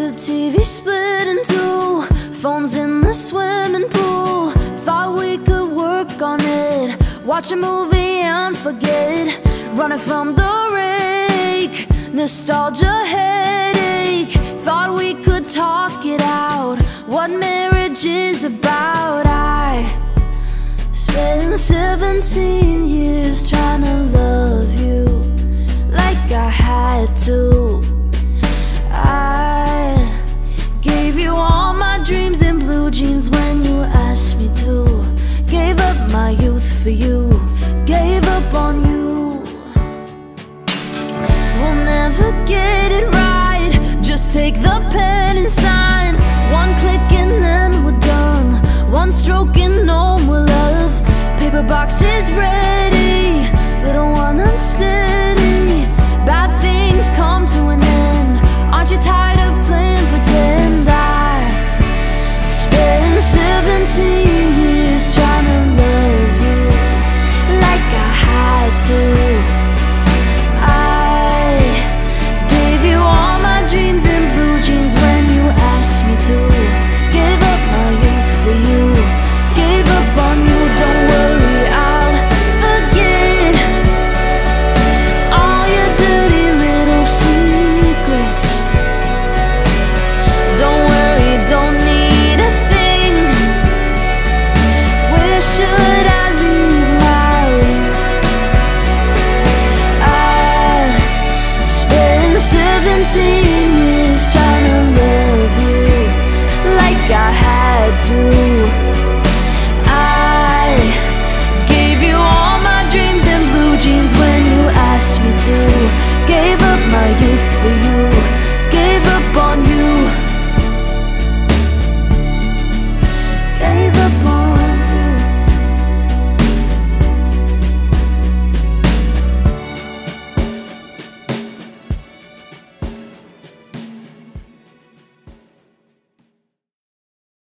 The TV split in two, phones in the swimming pool. Thought we could work on it, watch a movie and forget. Running from the rake, nostalgia headache. Thought we could talk it out, what marriage is about. I spent 17 years trying to love you like I had to. For you, gave up on you. We'll never get it right. Just take the pen and sign. One click and then we're done. One stroke and no more love. Paper boxes ready, little one